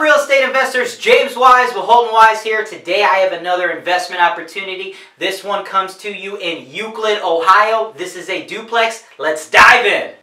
real estate investors? James Wise with Holton Wise here. Today I have another investment opportunity. This one comes to you in Euclid, Ohio. This is a duplex. Let's dive in.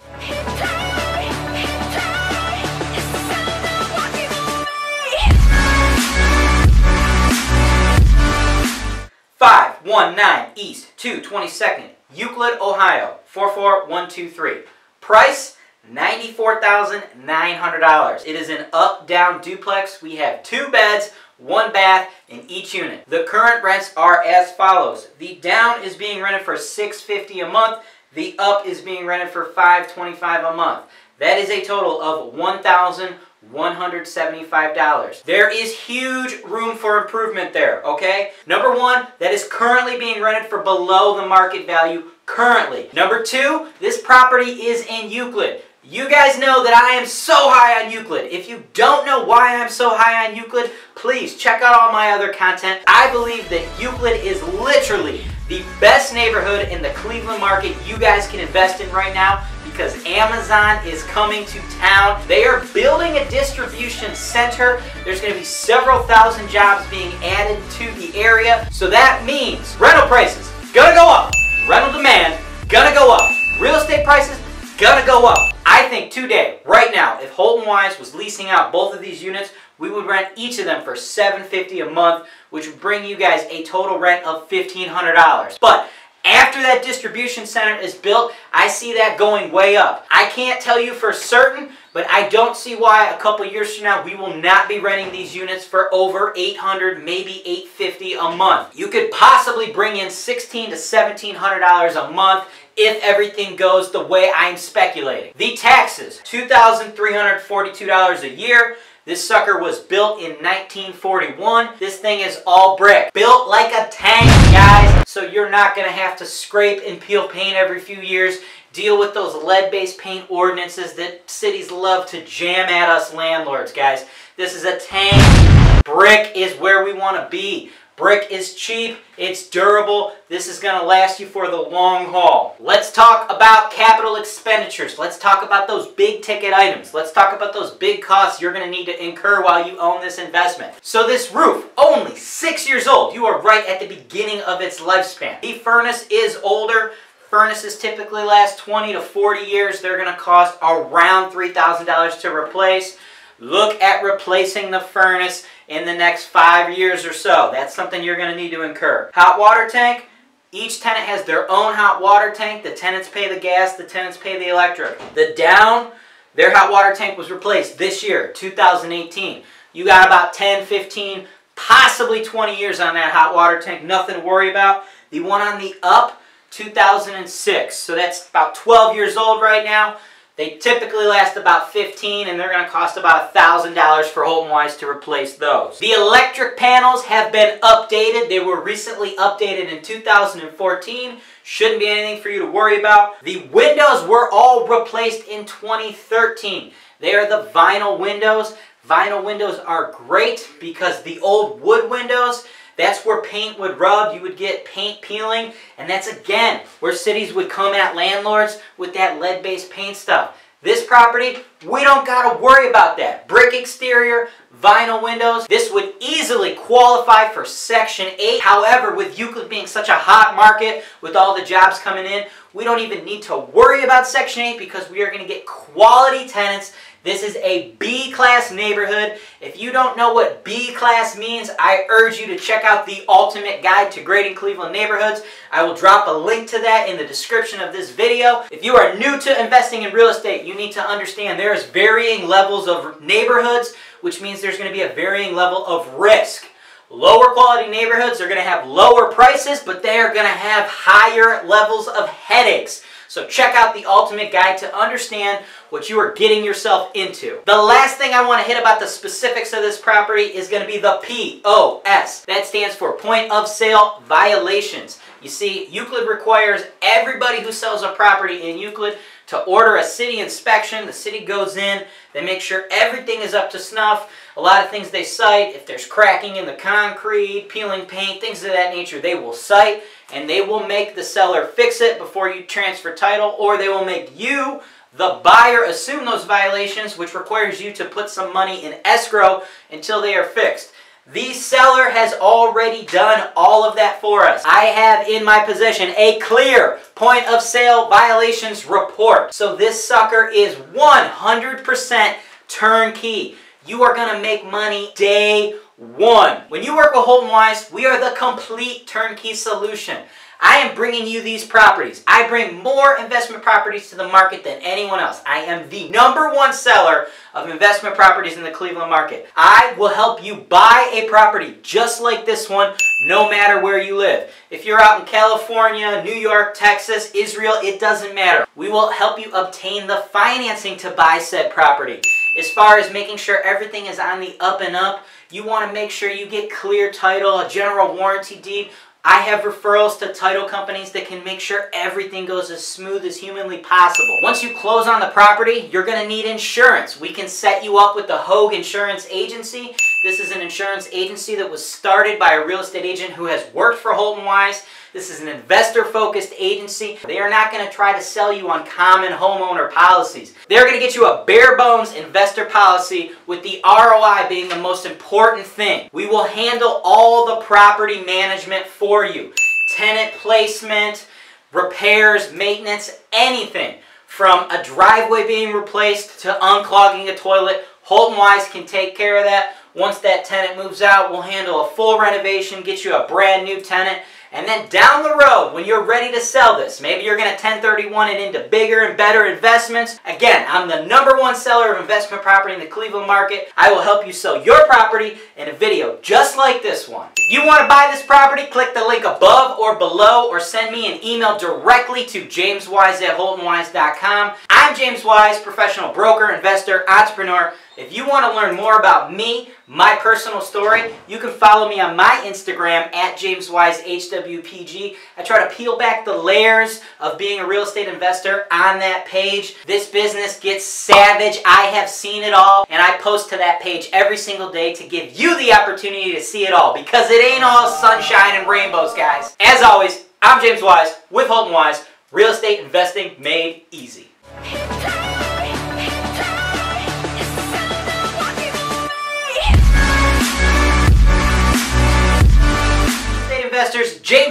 519 East 222nd, Euclid, Ohio 44123. Price $94,900. It is an up-down duplex. We have two beds, one bath in each unit. The current rents are as follows. The down is being rented for 650 a month. The up is being rented for 525 a month. That is a total of $1,175. There is huge room for improvement there, okay? Number one, that is currently being rented for below the market value currently. Number two, this property is in Euclid. You guys know that I am so high on Euclid. If you don't know why I'm so high on Euclid, please check out all my other content. I believe that Euclid is literally the best neighborhood in the Cleveland market you guys can invest in right now because Amazon is coming to town. They are building a distribution center. There's going to be several thousand jobs being added to the area. So that means rental prices gonna go up. Rental demand gonna go up. Real estate prices gonna go up. I think today, right now, if Holton Wise was leasing out both of these units, we would rent each of them for 750 a month, which would bring you guys a total rent of $1,500. But after that distribution center is built, I see that going way up. I can't tell you for certain, but I don't see why a couple years from now we will not be renting these units for over 800, maybe 850 a month. You could possibly bring in 16 to $1,700 a month if everything goes the way I'm speculating. The taxes, $2,342 a year. This sucker was built in 1941. This thing is all brick. Built like a tank, guys. So you're not to have to scrape and peel paint every few years. Deal with those lead-based paint ordinances that cities love to jam at us landlords, guys. This is a tank. Brick is where we want to be. Brick is cheap, it's durable, this is going to last you for the long haul. Let's talk about capital expenditures. Let's talk about those big ticket items. Let's talk about those big costs you're going to need to incur while you own this investment. So this roof, only six years old. You are right at the beginning of its lifespan. The furnace is older, Furnaces typically last 20 to 40 years. They're going to cost around $3,000 to replace. Look at replacing the furnace in the next five years or so. That's something you're going to need to incur. Hot water tank. Each tenant has their own hot water tank. The tenants pay the gas, the tenants pay the electric. The down, their hot water tank was replaced this year, 2018. You got about 10, 15, possibly 20 years on that hot water tank. Nothing to worry about. The one on the up, 2006. So that's about 12 years old right now. They typically last about 15 and they're going to cost about $1,000 for Holton Wise to replace those. The electric panels have been updated. They were recently updated in 2014. Shouldn't be anything for you to worry about. The windows were all replaced in 2013. They are the vinyl windows. Vinyl windows are great because the old wood windows, that's where paint would rub, you would get paint peeling, and that's again where cities would come at landlords with that lead-based paint stuff. This property, we don't got to worry about that. Brick exterior, vinyl windows. This would easily qualify for Section 8. However, with Euclid being such a hot market with all the jobs coming in, we don't even need to worry about Section 8 because we are going to get quality tenants this is a B-class neighborhood. If you don't know what B-class means, I urge you to check out the Ultimate Guide to Grading Cleveland Neighborhoods. I will drop a link to that in the description of this video. If you are new to investing in real estate, you need to understand there's varying levels of neighborhoods, which means there's going to be a varying level of risk. Lower quality neighborhoods are going to have lower prices, but they are going to have higher levels of headaches. So check out the ultimate guide to understand what you are getting yourself into. The last thing I want to hit about the specifics of this property is going to be the POS. That stands for point of sale violations. You see, Euclid requires everybody who sells a property in Euclid to order a city inspection. The city goes in, they make sure everything is up to snuff. A lot of things they cite, if there's cracking in the concrete, peeling paint, things of that nature, they will cite and they will make the seller fix it before you transfer title or they will make you The buyer assume those violations, which requires you to put some money in escrow until they are fixed. The seller has already done all of that for us. I have in my possession a clear point of sale violations report. So this sucker is 100% turnkey. You are to make money day one. When you work with Holton Wise, we are the complete turnkey solution. I am bringing you these properties. I bring more investment properties to the market than anyone else. I am the number one seller of investment properties in the Cleveland market. I will help you buy a property just like this one, no matter where you live. If you're out in California, New York, Texas, Israel, it doesn't matter. We will help you obtain the financing to buy said property. As far as making sure everything is on the up and up, you want to make sure you get clear title, a general warranty deed, I have referrals to title companies that can make sure everything goes as smooth as humanly possible. Once you close on the property, you're going to need insurance. We can set you up with the Hogue Insurance Agency. This is an insurance agency that was started by a real estate agent who has worked for Holton Wise. This is an investor-focused agency. They are not going to try to sell you on common homeowner policies. They're going to get you a bare-bones investor policy with the ROI being the most important thing. We will handle all the property management for you. Tenant placement, repairs, maintenance, anything. From a driveway being replaced to unclogging a toilet, Holton Wise can take care of that. Once that tenant moves out, we'll handle a full renovation, get you a brand new tenant, and then down the road, when you're ready to sell this, maybe you're going to 1031 it into bigger and better investments. Again, I'm the number one seller of investment property in the Cleveland market. I will help you sell your property in a video just like this one. If you want to buy this property, click the link above or below or send me an email directly to jameswise at holtonwise.com. I'm James Wise, professional broker, investor, entrepreneur. If you want to learn more about me, my personal story, you can follow me on my Instagram at JamesWiseHWPG. I try to peel back the layers of being a real estate investor on that page. This business gets savage. I have seen it all, and I post to that page every single day to give you the opportunity to see it all because it ain't all sunshine and rainbows, guys. As always, I'm James Wise with Holton Wise, real estate investing made easy.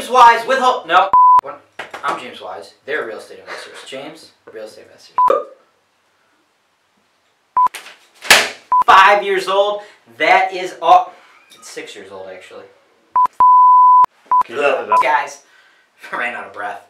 James Wise with Hope. No, I'm James Wise. They're real estate investors. James, real estate investors. Five years old. That is all. It's six years old, actually. Guys, I ran out of breath.